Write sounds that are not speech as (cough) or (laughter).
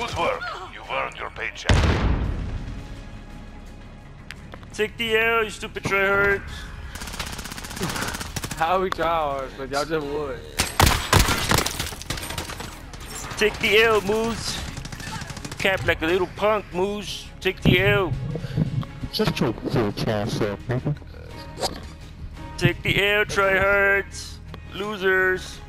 Good work. You earned your paycheck. Take the L, you stupid tryhards. (laughs) How we try, but y'all just would. Take the L, Moose. Cap like a little punk, Moose. Take the L. Shut your bitch ass up, nigga. Take the L, tryhards. Losers.